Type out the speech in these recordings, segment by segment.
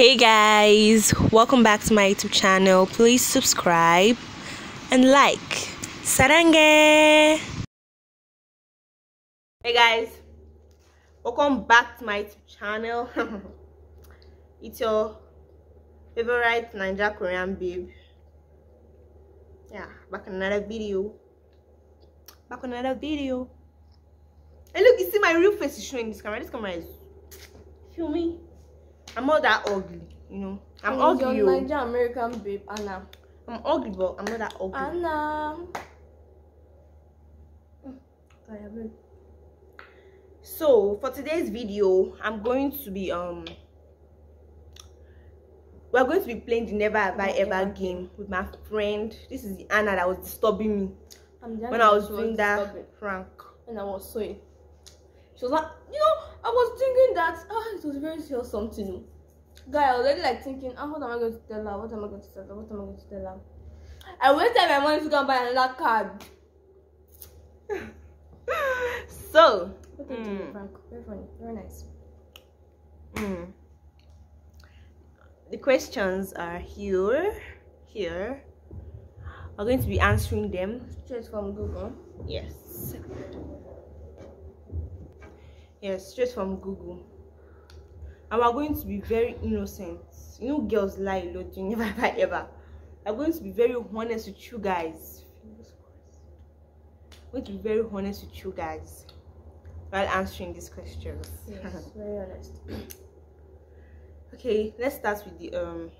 hey guys welcome back to my youtube channel. Please subscribe and like. Saranghe! Hey guys welcome back to my youtube channel. It's your favorite Naija Korean babe. Yeah back in another video. Back on another video. And look you see my real face is showing this camera. This camera is me I'm not that ugly, you know. I'm And ugly. Your oh. Naija American babe, Anna. I'm ugly, but I'm not that ugly. Anna. So for today's video, I'm going to be um we're going to be playing the Never Have I Ever game with my friend. This is the Anna that was disturbing me when I was doing that stubborn. prank. And I was sewing. She was like, you know, I was thinking that ah, it was very serious something. Guy, I was already like thinking, ah, what am I going to tell her? What am I going to tell her? What am I going to tell her? I wasted my money to go and buy another card. So Okay, Mm. Frank. Very funny. Very nice. mm, the questions are here. Here. I'm going to be answering them Straight from Google. Yes. Yes, straight from Google. And we're going to be very innocent. You know, girls lie a lot. You never ever ever. I'm going to be very honest with you guys. I'm going to be very honest with you guys while answering these questions. Yes, very honest. okay, let's start with the um.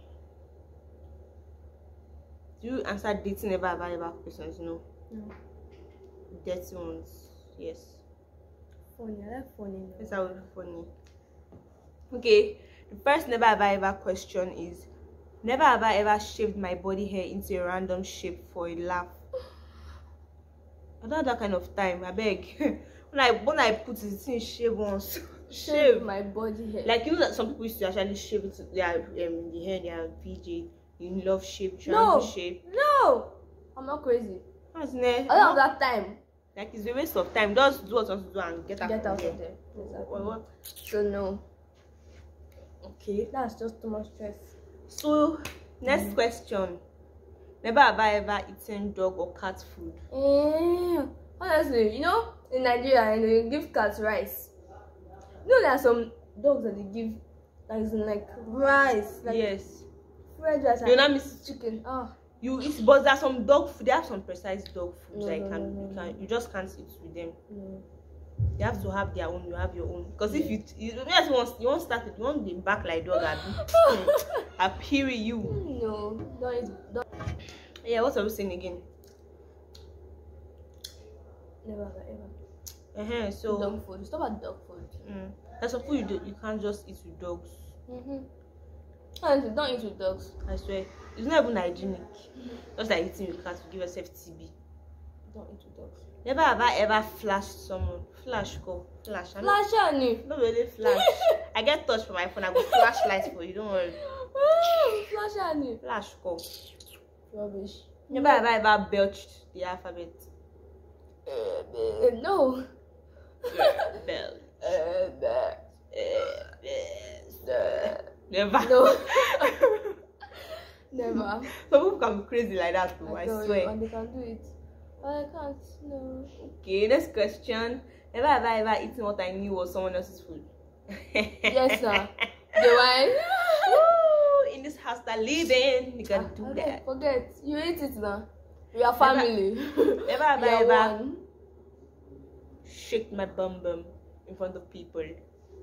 Do you answer dating ever ever ever questions? No, No. dirty ones. Yes. Funny. I like funny. Be funny. Okay, the first never have I ever question is Never have I ever shaved my body hair into a random shape for a laugh. I don't have that kind of time, I beg. when I when I put it in shave once. Shave shave. my body hair. Like you know that some people used to actually shave it their um the hair, their VJ. You love shape, No. triangle shape. No, I'm not crazy. That's ne- I don't have that time. Like it's a waste of time. Just do what you want to do and get out, Get out of there. What- Exactly. So no, Okay. that's just too much stress. So, next Mm. question. Never have I ever eaten dog or cat food. Eh, honestly, you know, in Nigeria, they give cats rice. You know, there are some dogs that they give, like, like rice, like yes. fried rice You and miss chicken. Ah, you eat but there's some dog food, they have some precise dog foods No, that you can no, you can you just can't eat with them. no. They have to have their own, you have your own. Because if you you just want you won't start it, you won't be back like dog abi. I pity you. no, don't. Don't, Yeah, what are we saying again? never ever ever. Uh-huh. So dog food. Stop at dog food. mm, there's some food you do, you can't just eat with dogs. Mm-hmm. Honestly, don't eat with dogs. I swear. It's not even hygienic. Just like eating with cats will give yourself TB. Don't eat with dogs. Never have I ever flashed someone. Flash go. Flash. I flash on you. Not really flash. I get touched from my phone. I go flash lights for you. Don't worry. flash on you. Flash go. Rubbish. Never have I ever belched the alphabet. Eh, no. Never. No. Never. Some people can be crazy like that too. I, you, swear. and they can do it. But I can't. No. Okay, next question. Never have I ever eaten what I knew was someone else's food. Yes, sir. The wine. In this house that living, you can ah, do Okay, that. Forget. You eat it now. We are family. Never have We I ever one. shake my bum bum in front of people.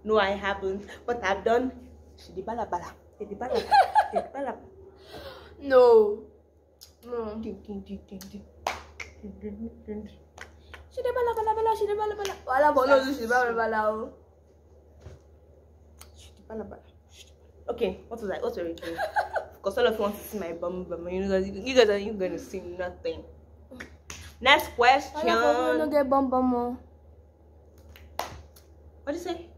No, I haven't. But I've done. Shidi bala bala. Shidi bala bala. Shidi bala. No. No. Ding, ding, ding, ding, ding. She dey bala bala bala. She dey bala bala. Wala but no she dey bala bala oh. Shidi bala bala. Bala. Okay, what was I? What were we doing? Because all of you want to see my bum bum. You guys, you guys are you gonna see nothing. Next question. Wala but no get bum bum oh. What do you say?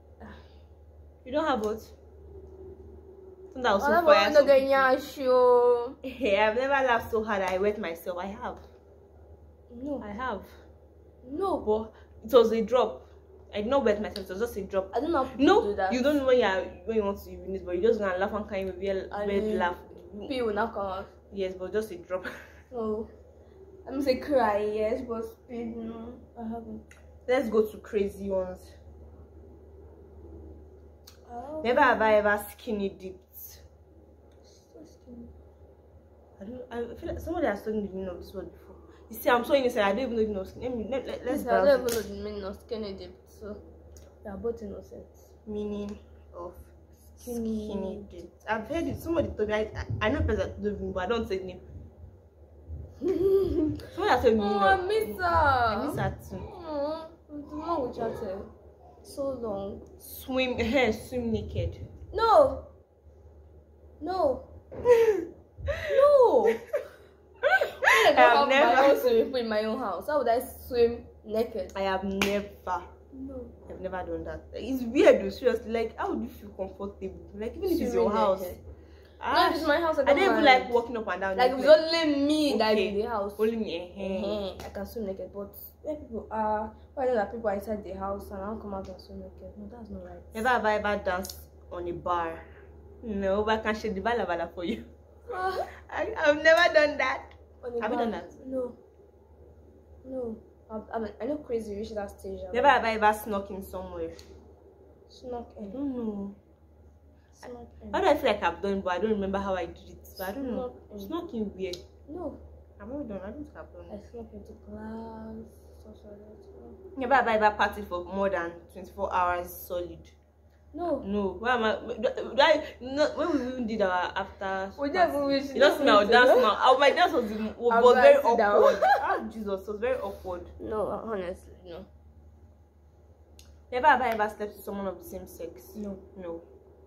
You don't have what? Something that was so fire. no get people. nyash oh. Hey, I've never laughed so hard. I wet myself. I have. No. I have. No. But it was a drop. I did not wet myself. It was just a drop. I don't know You do that. you don't know when you are, when you want to urinate, but you just gonna laugh and kind of weird, weird laugh. Pee will not come out. Yes, but just a drop. No. Oh. I'm say cry, yes, but speed, no. I haven't. Let's go to crazy ones. Oh. Never have I ever skinny dipped. So skinny. I don't. I feel like somebody has told me the meaning of this word before. You see, I'm so innocent. I don't even know the meaning of skinny. Let me let, let, let's Yes, I don't even know the meaning of skinny dip, so we are both innocent. meaning of Skinny. skinny dipped. I've heard it. Somebody told me. I, I, I know a person that told me, but I don't say the name. oh, Somebody has told me. I miss her. I miss her too. Oh, what's wrong with chatting? So long. Swim, eh, swim naked. No. No. No. I I have never. pool in my own house, how would I swim naked? I have never. No. I've never done that. It's weird, though, seriously. Like, how would you feel comfortable? Like, even if it's your house. naked. Ah, no, it's my house, I I don't, don't even like walking up and down. Like it's only me that is in the house. Only me. eh, eh. I can swim naked, but where people are, I know that people are inside the house and I don't come out and swim naked. No, that's not right. Never have I ever danced on a bar. No, but I can shake the bala bala for you. I, I've never done that. Have you done that? No. No. I, I, mean, I know crazy reached that stage. I'm Never like, have I ever snuck in somewhere. Snuck I don't know. Snuck in. How do I feel like I've done, but I don't remember how I did it. So I don't know. Snuck in. Snuck in where? No. I've not done. I don't think I've done I it. snuck into class. Stuff like that. Never have I ever partied for more than 24 hours solid. No. No. Why am I? Do, do I no, when we even did our after. We just party, wish- You just now just dance now. Oh, my dance was, was, I'm was very awkward. ah, Jesus, it was very awkward. No, honestly, no. Never have I ever slept with someone of the same sex. No. No,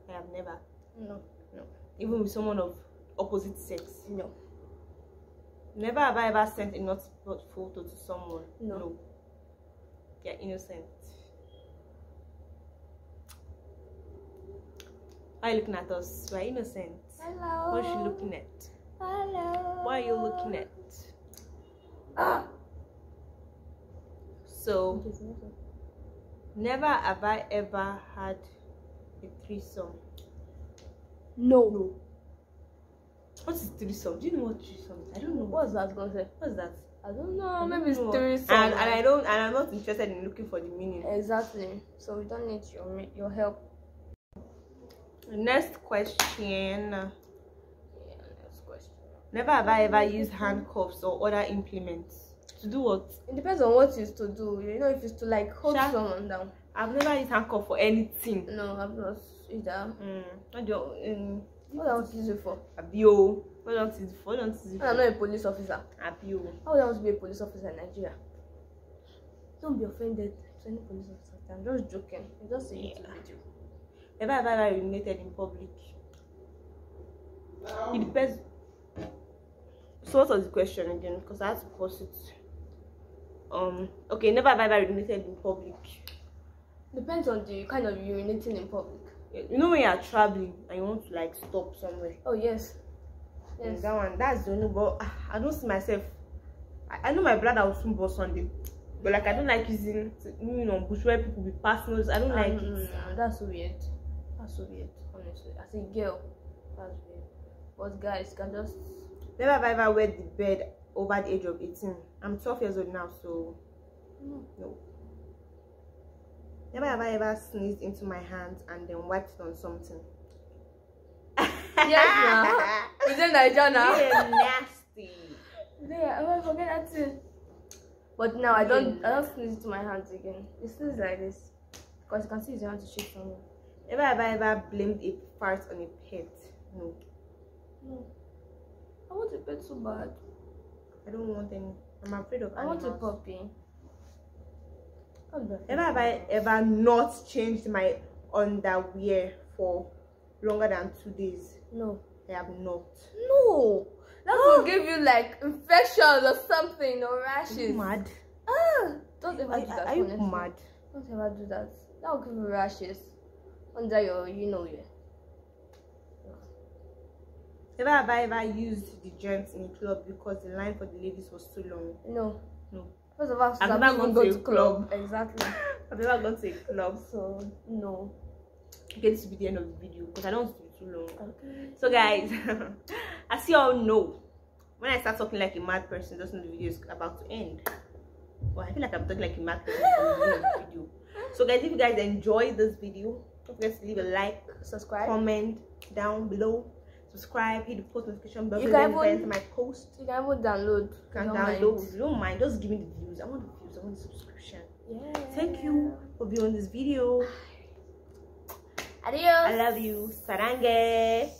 I have never. No. No. Even with someone of opposite sex. No. Never have I ever sent a not photo to someone. No. You're innocent. Why are you looking at us? We're innocent. Hello. What are you looking at? Hello. What are you looking at? Ah. So, never have I ever had a threesome. No. No. What is threesome? Do you know what threesome is? I don't know. What's that gonna say? What's that? I don't know. I don't Maybe it's know. three And, and I don't. And I'm not interested in looking for the meaning. Exactly. So we don't need your your help. Next question. Yeah. Next question. Never have I ever used handcuffs or other implements. To do what? It depends on what it's to do. You know, if it's to like hold Sha- someone down. I've never used handcuff for anything. No, i've not either. Mm. What do you, um, What I want to use it for? Abio. What don't you What don't you for I'm not a police officer. Abio. How would I want to be a police officer in Nigeria? Don't be offended to any police officer. I'm just joking. I'm just saying it to Yeah. video. Never have I ever urinated in public. It depends. So what was the question again? Because I had to pause it. Um. Okay. Never have I ever urinated in public. Depends on the kind of urinating in public. You know when you are traveling and you want to like stop somewhere. Oh yes. Yes. Yes. That one. That's the only. But I don't see myself. I, I know my brother will soon burst Sunday. But like I don't like using you know bush where people be passing. I don't like Um, no, no, it. that's so weird. That's so weird, honestly. As a girl, that's weird. But guys can just Never have I ever wet the bed over the age of 18. I'm 12 years old now, so no. no. Never have I ever sneezed into my hands and then wiped on something. Yes, Is it Nigeria now? You're nasty. Yeah, I forget that too. But now I don't I don't sneeze into my hands again. It sneeze like this. Because you can see your hand to shake somewhere. Never have I ever blamed a fart on a pet. No, No. I want a pet so bad. I don't want any. I'm afraid of animals. I want a puppy. Never have I ever not changed my underwear for longer than two days. No. I have not. No. That will give you like infections or something or Are rashes. you mad? Ah, don't ever Are, do that. are you honestly. mad? Don't ever do that. That will give you rashes under your, you know, yeah. Never have I ever used the gents in a club because the line for the ladies was too long. No. No. First of all, I've never gone go to to a club. Exactly. I've never gone to a club. So no. Okay, this will be the end of the video because I don't want to be too long. Okay. So guys, as you all know, when I start talking like a mad person, just know the video is about to end. Well, I feel like I'm talking like a mad person from the beginning of the video. So guys, if you guys enjoyed this video, don't forget to leave a like, Subscribe. comment down below, subscribe, hit the post notification bell, You can even- my post. You can even download. You can download. mind. You don't mind, just give me the views. I want the views. I want the subscription. Yeah. Thank you for being viewing this video. Adios. I love you. Saranghe.